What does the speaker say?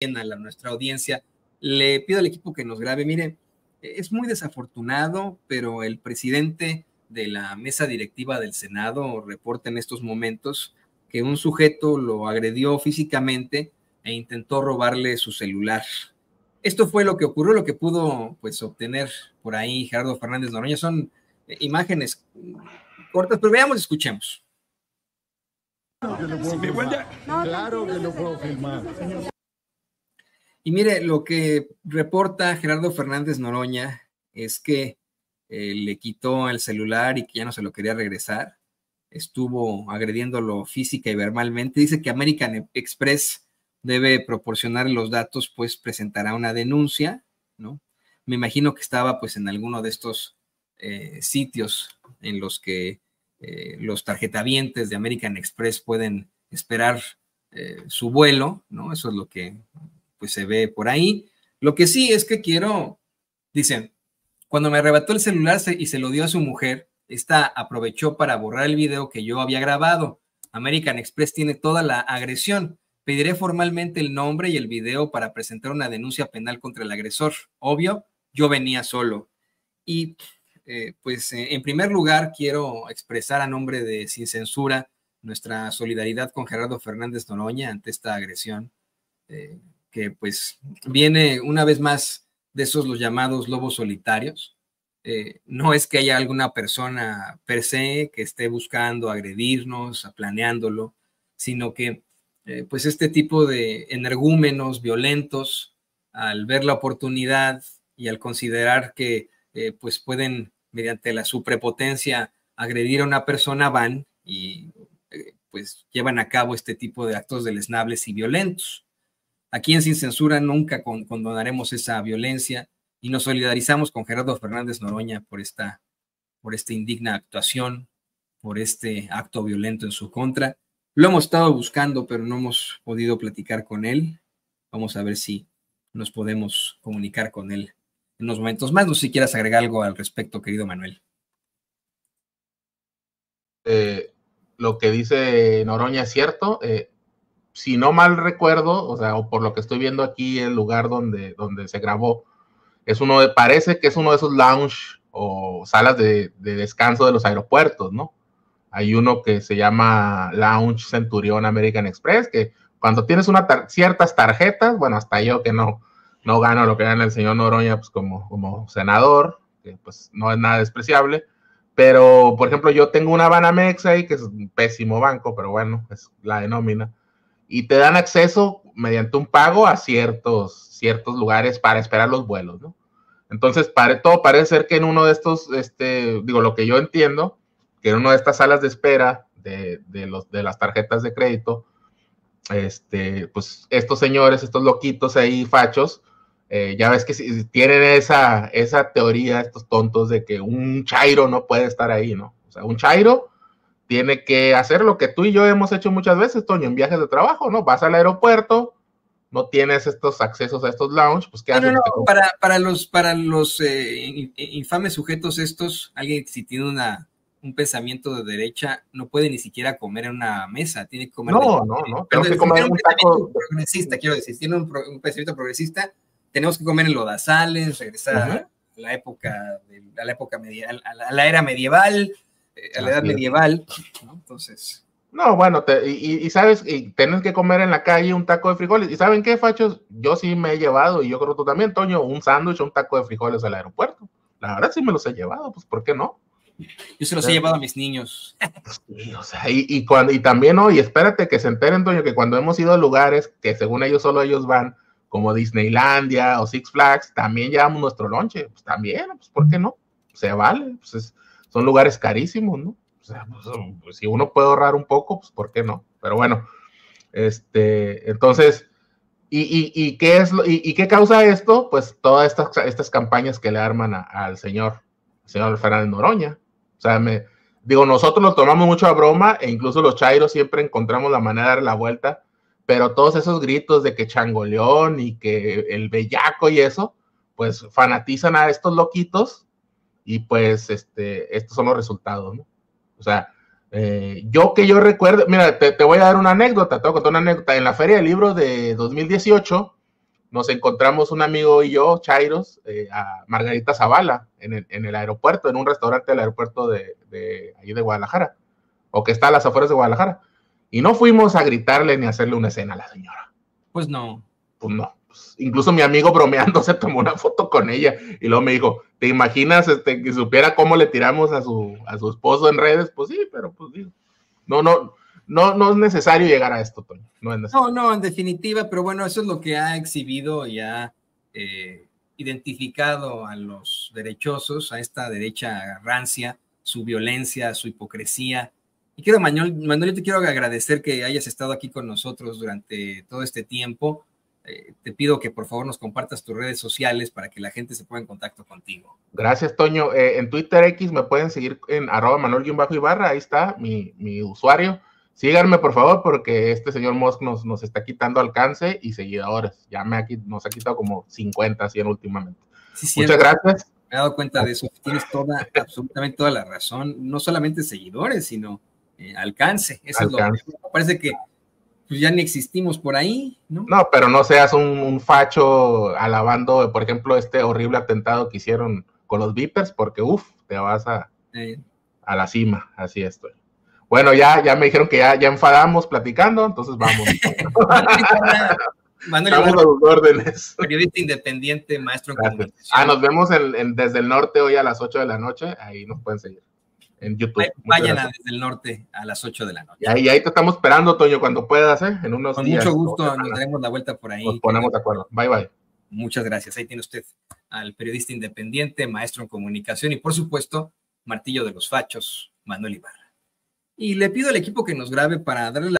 a la, nuestra audiencia, le pido al equipo que nos grabe. Mire, es muy desafortunado, pero el presidente de la mesa directiva del Senado reporta en estos momentos que un sujeto lo agredió físicamente e intentó robarle su celular. Esto fue lo que ocurrió, lo que pudo pues obtener por ahí Gerardo Fernández Noroña. Son eh, imágenes cortas, pero veamos, escuchemos. Claro que lo puedo filmar. Y mire, lo que reporta Gerardo Fernández Noroña es que eh, le quitó el celular y que ya no se lo quería regresar. Estuvo agrediéndolo física y verbalmente. Dice que American Express debe proporcionar los datos, pues presentará una denuncia, ¿no? Me imagino que estaba pues en alguno de estos eh, sitios en los que eh, los tarjetavientes de American Express pueden esperar su vuelo, ¿no? Eso es lo que pues se ve por ahí. Lo que sí es que quiero, dicen, cuando me arrebató el celular y se lo dio a su mujer, esta aprovechó para borrar el video que yo había grabado. American Express tiene toda la agresión. Pediré formalmente el nombre y el video para presentar una denuncia penal contra el agresor. Obvio, yo venía solo. Y eh, pues eh, en primer lugar quiero expresar a nombre de Sin Censura nuestra solidaridad con Gerardo Fernández Noroña ante esta agresión. Eh, pues viene una vez más de esos los llamados lobos solitarios. Eh, no es que haya alguna persona per se que esté buscando agredirnos, planeándolo, sino que eh, pues este tipo de energúmenos violentos, al ver la oportunidad y al considerar que eh, pues pueden, mediante la suprepotencia, agredir a una persona, van y pues llevan a cabo este tipo de actos deleznables y violentos. Aquí en Sin Censura nunca condonaremos esa violencia y nos solidarizamos con Gerardo Fernández Noroña por esta, por esta indigna actuación, por este acto violento en su contra. Lo hemos estado buscando, pero no hemos podido platicar con él. Vamos a ver si nos podemos comunicar con él en unos momentos más. No sé si quieras agregar algo al respecto, querido Manuel. Eh, lo que dice Noroña es cierto. Eh, si no mal recuerdo, o sea, o por lo que estoy viendo aquí, el lugar donde, donde se grabó, es uno de, parece que es uno de esos lounge o salas de, descanso de los aeropuertos, ¿no? Hay uno que se llama Lounge Centurión American Express, que cuando tienes una ciertas tarjetas, bueno, hasta yo que no, no gano lo que gana el señor Noroña, pues como, como senador, que pues no es nada despreciable, pero por ejemplo yo tengo una Banamex ahí, que es un pésimo banco, pero bueno, es la denomina y te dan acceso mediante un pago a ciertos, ciertos lugares para esperar los vuelos, ¿no? Entonces, todo parece ser que en uno de estos, este, digo, lo que yo entiendo, que en una de estas salas de espera de, los, de las tarjetas de crédito, este, pues estos señores, estos loquitos ahí, fachos, eh, ya ves que tienen esa, esa teoría, estos tontos, de que un chairo no puede estar ahí, ¿no? O sea, un chairo tiene que hacer lo que tú y yo hemos hecho muchas veces, Toño, en viajes de trabajo, ¿no? Vas al aeropuerto, no tienes estos accesos a estos lounge, pues ¿qué haces? No, no, para, para los, para los eh, infames sujetos estos, alguien si tiene una, un pensamiento de derecha no puede ni siquiera comer en una mesa, tiene que comer... No, no, no, tenemos que comer un, taco... progresista, quiero decir, si tiene un, pensamiento progresista, tenemos que comer en lodazales, regresar a la época, de, a la época medieval, a la era medieval, a la edad medieval, ¿no? Entonces. No, bueno, y, sabes, y tienes que comer en la calle un taco de frijoles. ¿Y saben qué, fachos? Yo sí me he llevado, y yo creo que tú también, Toño, un sándwich, un taco de frijoles al aeropuerto. La verdad sí me los he llevado, pues ¿por qué no? Yo se los he llevado a mis niños. o sea, y, cuando, y también, ¿no? Y espérate que se enteren, Toño, que cuando hemos ido a lugares que según ellos solo ellos van, como Disneylandia o Six Flags, también llevamos nuestro lonche. Pues también, pues ¿por qué no? Se vale, pues es, son lugares carísimos, ¿no? O sea, pues, pues, si uno puede ahorrar un poco, pues ¿por qué no? Pero bueno, este, entonces, ¿y, qué es y, qué causa esto? Pues todas estas, estas campañas que le arman al señor, señor Fernández Noroña. O sea, me, digo, nosotros lo tomamos mucho a broma e incluso los chairos siempre encontramos la manera de dar la vuelta, pero todos esos gritos de que changoleón y que el bellaco y eso, pues fanatizan a estos loquitos y pues este, estos son los resultados, ¿no? O sea, eh, yo que yo recuerdo, mira, te, voy a dar una anécdota, te voy a contar una anécdota. En la Feria del Libro de 2018, nos encontramos un amigo y yo, Chairos, eh, a Margarita Zavala en el, en el, aeropuerto, en un restaurante del aeropuerto de, de, ahí de Guadalajara, o que está a las afueras de Guadalajara. Y no fuimos a gritarle ni a hacerle una escena a la señora. Pues no. Pues no. Pues, incluso mi amigo bromeando se tomó una foto con ella y luego me dijo, ¿te imaginas este, que supiera cómo le tiramos a su, a su esposo en redes? Pues sí, pero pues digo, no, no, no, no es necesario llegar a esto, Toño. No, no, no, en definitiva, pero bueno, eso es lo que ha exhibido y ha eh, identificado a los derechosos, a esta derecha rancia, su violencia, su hipocresía. Y quiero, Manuel, Manuel, yo te quiero agradecer que hayas estado aquí con nosotros durante todo este tiempo. Eh, te pido que por favor nos compartas tus redes sociales para que la gente se ponga en contacto contigo. Gracias, Toño. Eh, en Twitter X me pueden seguir en arroba manuel-ibarra, ahí está mi, mi usuario síganme por favor, porque este señor Musk nos, nos está quitando alcance y seguidores. Ya me ha, nos ha quitado como 50, 100 últimamente. Muchas gracias. Me he dado cuenta de eso. Tienes toda, absolutamente toda la razón. No solamente seguidores, sino eh, alcance. Eso es lo que parece que pues, ya ni existimos por ahí, ¿no? No, pero no seas un, facho alabando, por ejemplo, este horrible atentado que hicieron con los Vipers, porque uff, te vas a, eh. a la cima. Así estoy. Bueno, ya, ya me dijeron que ya, ya enfadamos platicando, entonces vamos. Manuel Vamos a los órdenes. Periodista independiente, maestro en comunicación. Ah, nos vemos en, desde el norte hoy a las 8 de la noche. Ahí nos pueden seguir en YouTube. Vayan a desde el norte a las 8 de la noche. Y ahí, ahí te estamos esperando, Toño, cuando puedas, ¿eh? En unos Con días. Con mucho gusto, nos daremos la vuelta por ahí. Nos ponemos de acuerdo. Bye, bye. Muchas gracias. Ahí tiene usted al periodista independiente, maestro en comunicación y, por supuesto, martillo de los fachos, Manuel Ibarra. Y le pido al equipo que nos grabe para darle la